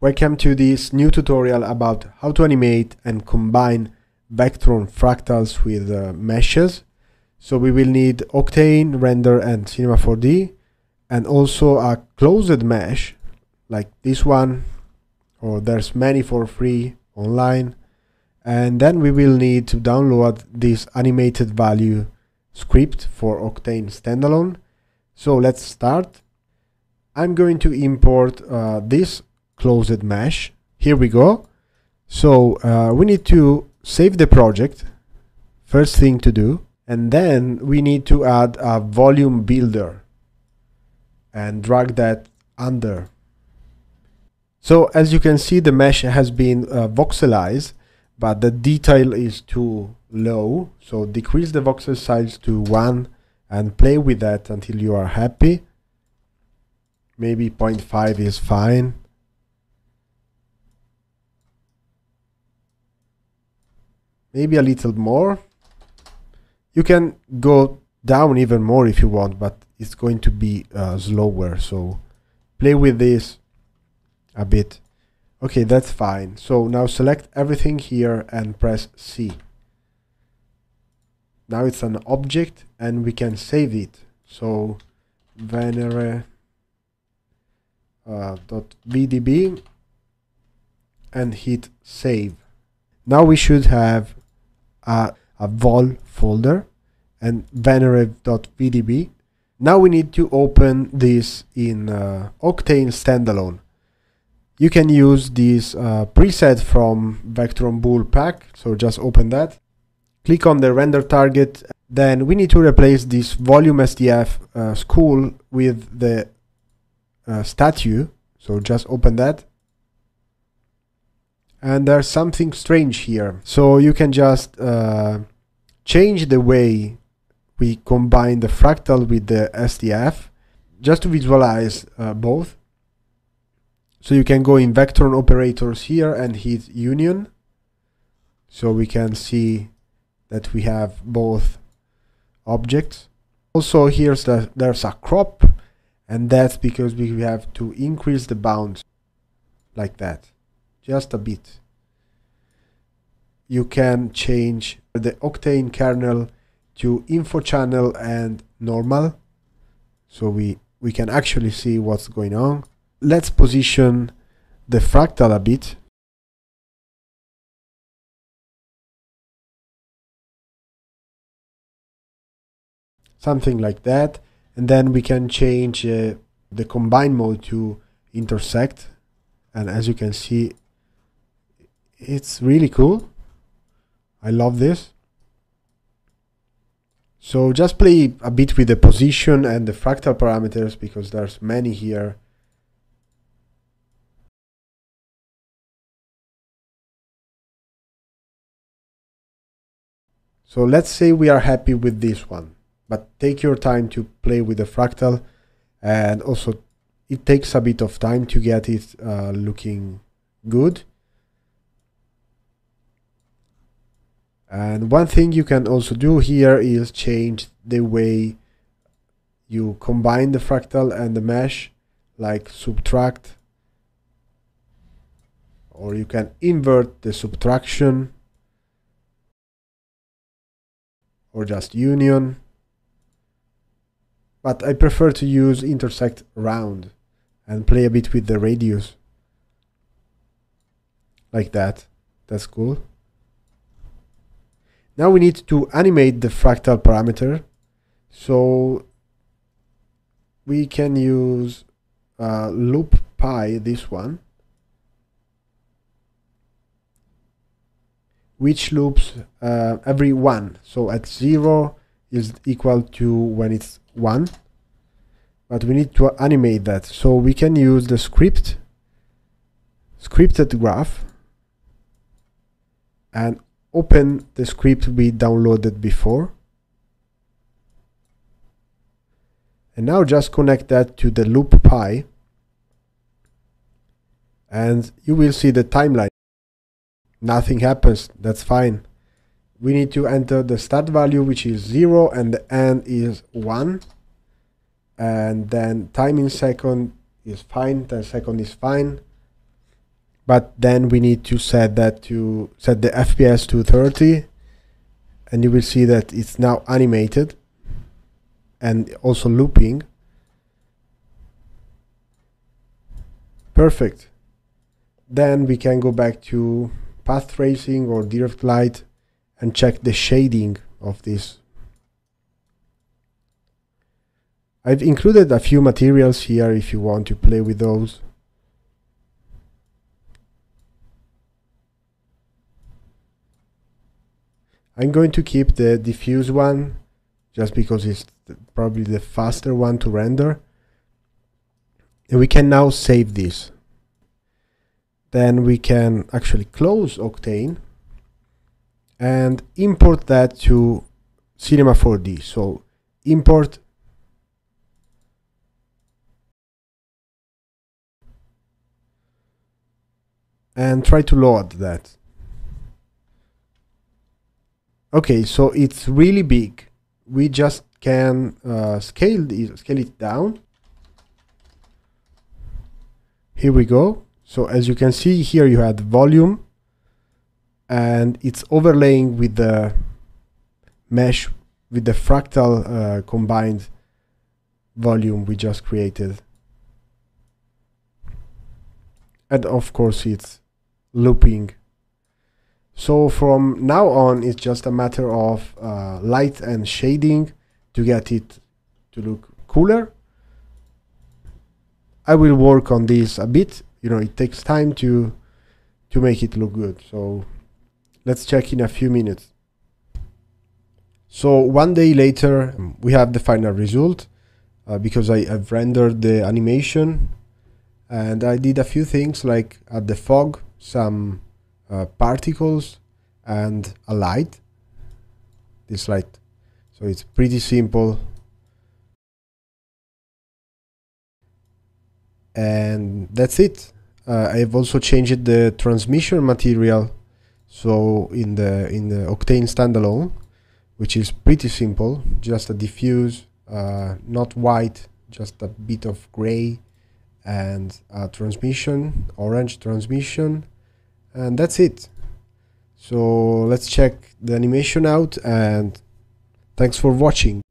Welcome to this new tutorial about how to animate and combine Vectron fractals with uh, meshes. So we will need Octane, Render and Cinema 4D and also a closed mesh like this one or there's many for free online and then we will need to download this animated value script for Octane standalone. So let's start. I'm going to import uh, this closed mesh. Here we go. So uh, we need to save the project, first thing to do, and then we need to add a volume builder and drag that under. So as you can see, the mesh has been uh, voxelized, but the detail is too low. So decrease the voxel size to one and play with that until you are happy. Maybe 0.5 is fine. Maybe a little more. You can go down even more if you want, but it's going to be uh, slower. So play with this a bit. Okay, that's fine. So now select everything here and press C. Now it's an object and we can save it. So venere uh, dot vdb and hit save. Now we should have a, a vol folder and venere.vdb. Now we need to open this in uh, Octane standalone. You can use this uh, preset from Vectron Boole pack, so just open that. Click on the render target. Then we need to replace this volume SDF uh, school with the uh, statue. So just open that and there's something strange here. So you can just uh, change the way we combine the fractal with the SDF just to visualize uh, both. So you can go in Vectron operators here and hit union. So we can see that we have both objects. Also here's the, there's a crop and that's because we have to increase the bounds like that just a bit. You can change the Octane kernel to info channel and normal. So we, we can actually see what's going on. Let's position the fractal a bit. Something like that. And then we can change uh, the combine mode to intersect. And as you can see, it's really cool. I love this. So just play a bit with the position and the fractal parameters because there's many here. So let's say we are happy with this one, but take your time to play with the fractal and also it takes a bit of time to get it uh, looking good. And one thing you can also do here is change the way you combine the fractal and the mesh, like subtract, or you can invert the subtraction, or just union. But I prefer to use intersect round and play a bit with the radius. Like that. That's cool. Now we need to animate the fractal parameter. So we can use uh, loop pi, this one, which loops uh, every one. So at zero is equal to when it's one, but we need to animate that. So we can use the script, scripted graph, and open the script we downloaded before. And now just connect that to the loop pi and you will see the timeline. Nothing happens, that's fine. We need to enter the start value which is 0 and the end is 1 and then time in second is fine, 10 second is fine but then we need to set that to set the FPS to 30 and you will see that it's now animated and also looping. Perfect. Then we can go back to path tracing or direct light and check the shading of this. I've included a few materials here if you want to play with those I'm going to keep the diffuse one just because it's probably the faster one to render. And we can now save this. Then we can actually close Octane and import that to Cinema 4D. So import and try to load that. Okay, so it's really big. We just can uh, scale, the, scale it down. Here we go. So as you can see here you had volume and it's overlaying with the mesh with the fractal uh, combined volume we just created. And of course it's looping so from now on, it's just a matter of uh, light and shading to get it to look cooler. I will work on this a bit. You know, it takes time to to make it look good. So let's check in a few minutes. So one day later, we have the final result uh, because I have rendered the animation and I did a few things like add the fog, some uh, particles and a light. This light. So it's pretty simple. And that's it. Uh, I've also changed the transmission material so in the in the Octane standalone which is pretty simple just a diffuse uh, not white just a bit of gray and a transmission orange transmission and that's it. So let's check the animation out and thanks for watching